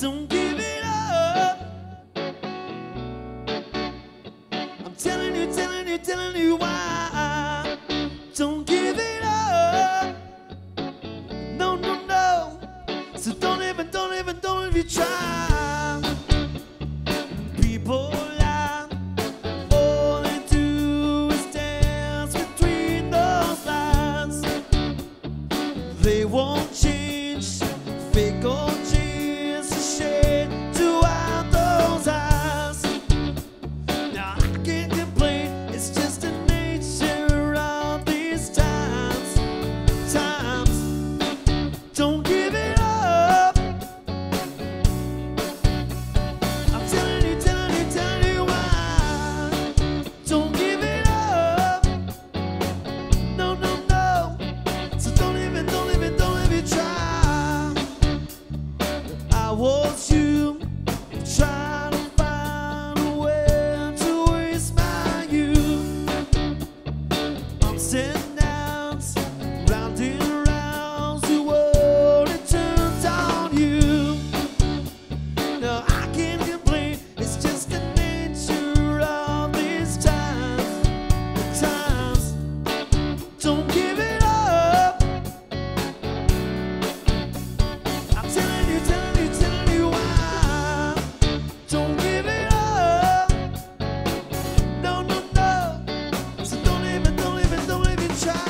Don't give it up. I'm telling you, telling you, telling you why. Don't give it up. No, no, no. So don't even, don't even, don't even try. People. They won't change. sin sunshine.